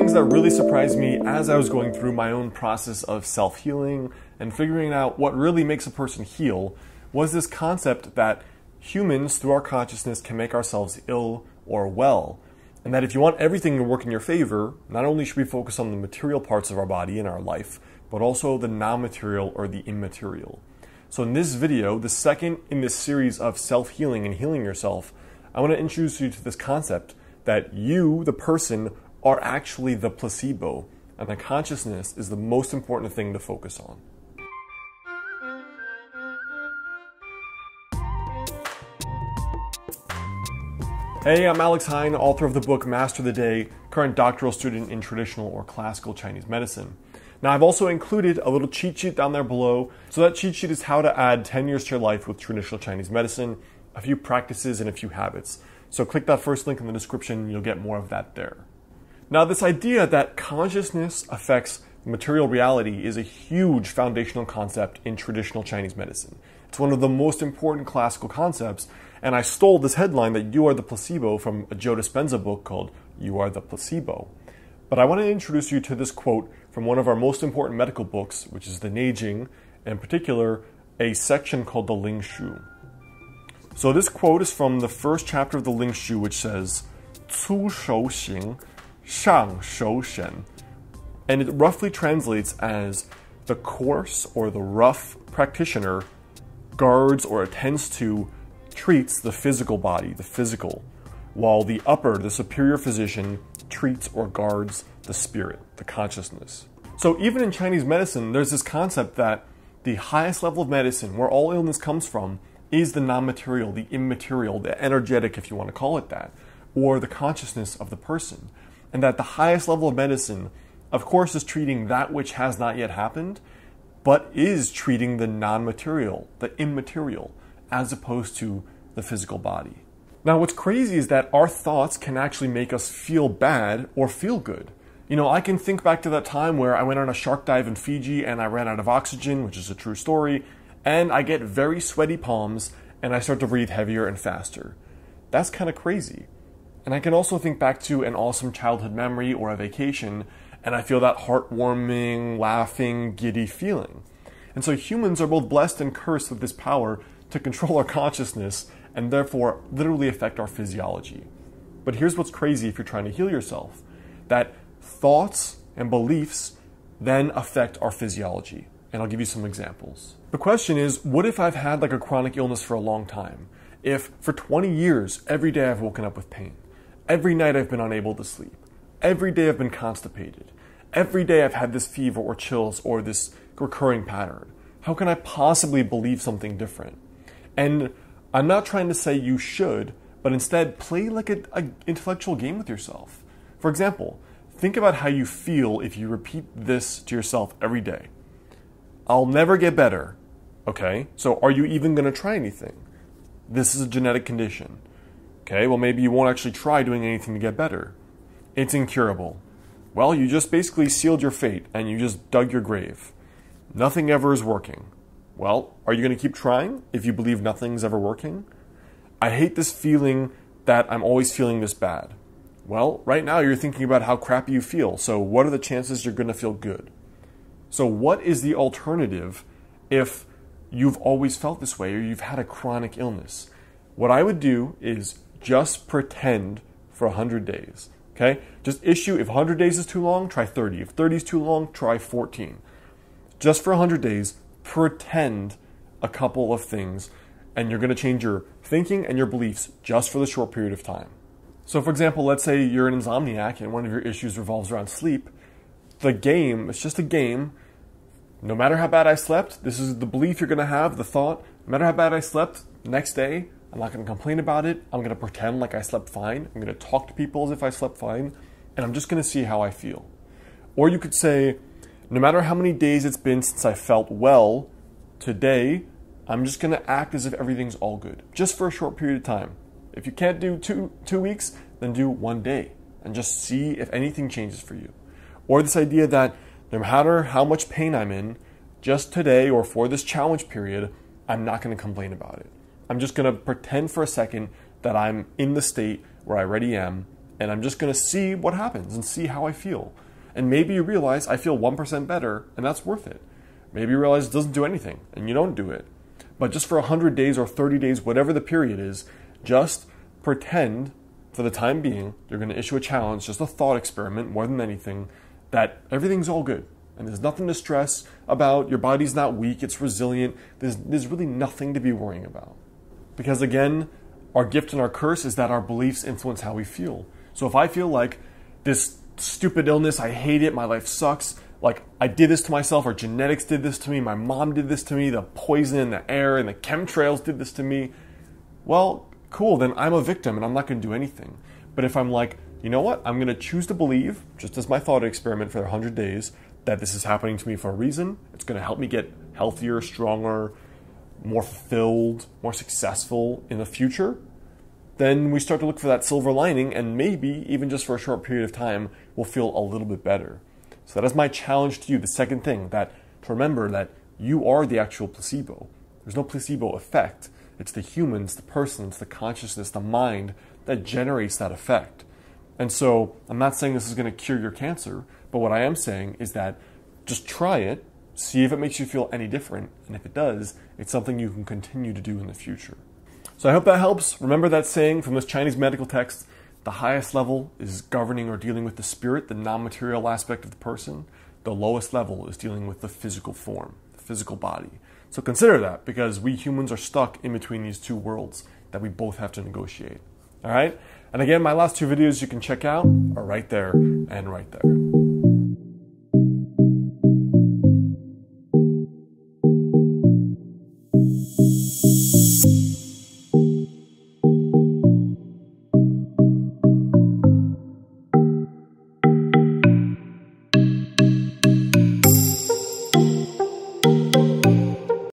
things that really surprised me as I was going through my own process of self healing and figuring out what really makes a person heal was this concept that humans, through our consciousness, can make ourselves ill or well. And that if you want everything to work in your favor, not only should we focus on the material parts of our body and our life, but also the non material or the immaterial. So, in this video, the second in this series of self healing and healing yourself, I want to introduce you to this concept that you, the person, are actually the placebo, and the consciousness is the most important thing to focus on. Hey, I'm Alex Heyne, author of the book Master the Day, current doctoral student in traditional or classical Chinese medicine. Now, I've also included a little cheat sheet down there below. So, that cheat sheet is how to add 10 years to your life with traditional Chinese medicine, a few practices, and a few habits. So, click that first link in the description, you'll get more of that there. Now, this idea that consciousness affects material reality is a huge foundational concept in traditional Chinese medicine. It's one of the most important classical concepts, and I stole this headline that you are the placebo from a Joe Dispenza book called You Are the Placebo. But I want to introduce you to this quote from one of our most important medical books, which is the Neijing, in particular, a section called the Ling Shu. So this quote is from the first chapter of the Ling Shu, which says, "粗守形 shang shou shen. And it roughly translates as the coarse or the rough practitioner guards or attends to, treats the physical body, the physical, while the upper, the superior physician, treats or guards the spirit, the consciousness. So even in Chinese medicine, there's this concept that the highest level of medicine, where all illness comes from, is the non material, the immaterial, the energetic, if you want to call it that, or the consciousness of the person. And that the highest level of medicine, of course, is treating that which has not yet happened, but is treating the non material, the immaterial, as opposed to the physical body. Now, what's crazy is that our thoughts can actually make us feel bad or feel good. You know, I can think back to that time where I went on a shark dive in Fiji and I ran out of oxygen, which is a true story, and I get very sweaty palms and I start to breathe heavier and faster. That's kind of crazy. And I can also think back to an awesome childhood memory or a vacation and I feel that heartwarming, laughing, giddy feeling. And so humans are both blessed and cursed with this power to control our consciousness and therefore literally affect our physiology. But here's what's crazy if you're trying to heal yourself that thoughts and beliefs then affect our physiology. And I'll give you some examples. The question is what if I've had like a chronic illness for a long time? If for 20 years, every day I've woken up with pain, every night I've been unable to sleep, every day I've been constipated, every day I've had this fever or chills or this recurring pattern, how can I possibly believe something different? And I'm not trying to say you should, but instead play like an intellectual game with yourself. For example, think about how you feel if you repeat this to yourself every day. I'll never get better. Okay, so are you even going to try anything? This is a genetic condition. Okay, well, maybe you won't actually try doing anything to get better. It's incurable. Well, you just basically sealed your fate and you just dug your grave. Nothing ever is working. Well, are you going to keep trying if you believe nothing's ever working? I hate this feeling that I'm always feeling this bad. Well, right now you're thinking about how crappy you feel, so what are the chances you're going to feel good? So, what is the alternative if you've always felt this way or you've had a chronic illness? What I would do is just pretend for 100 days. Okay? Just issue, if 100 days is too long, try 30. If 30 is too long, try 14. Just for 100 days, pretend a couple of things, and you're going to change your thinking and your beliefs just for the short period of time. So, for example, let's say you're an insomniac and one of your issues revolves around sleep. The game, it's just a game. No matter how bad I slept, this is the belief you're going to have, the thought. No matter how bad I slept, next day, I'm not going to complain about it. I'm going to pretend like I slept fine. I'm going to talk to people as if I slept fine. And I'm just going to see how I feel. Or you could say, no matter how many days it's been since I felt well, today I'm just going to act as if everything's all good, just for a short period of time. If you can't do two, two weeks, then do one day and just see if anything changes for you. Or this idea that no matter how much pain I'm in, just today or for this challenge period, I'm not going to complain about it. I'm just going to pretend for a second that I'm in the state where I already am and I'm just going to see what happens and see how I feel. And maybe you realize I feel 1% better, and that's worth it. Maybe you realize it doesn't do anything, and you don't do it. But just for 100 days or 30 days, whatever the period is, just pretend for the time being, you're going to issue a challenge, just a thought experiment more than anything, that everything's all good. And there's nothing to stress about. Your body's not weak, it's resilient. There's, there's really nothing to be worrying about. Because again, our gift and our curse is that our beliefs influence how we feel. So if I feel like this stupid illness, I hate it, my life sucks, like I did this to myself, or genetics did this to me, my mom did this to me, the poison in the air and the chemtrails did this to me, well, cool, then I'm a victim and I'm not going to do anything. But if I'm like, you know what, I'm going to choose to believe, just as my thought experiment for 100 days, that this is happening to me for a reason, it's going to help me get healthier, stronger, more fulfilled, more successful in the future, then we start to look for that silver lining, and maybe, even just for a short period of time, we'll feel a little bit better. So that is my challenge to you. The second thing that to remember that you are the actual placebo. There's no placebo effect. It's the humans, the persons, the consciousness, the mind that generates that effect. And so I'm not saying this is going to cure your cancer, but what I am saying is that just try it, see if it makes you feel any different, and if it does, it's something you can continue to do in the future. So I hope that helps. Remember that saying from this Chinese medical text the highest level is governing or dealing with the spirit, the non material aspect of the person. The lowest level is dealing with the physical form, the physical body. So consider that because we humans are stuck in between these two worlds that we both have to negotiate. All right? And again, my last two videos you can check out are right there and right there.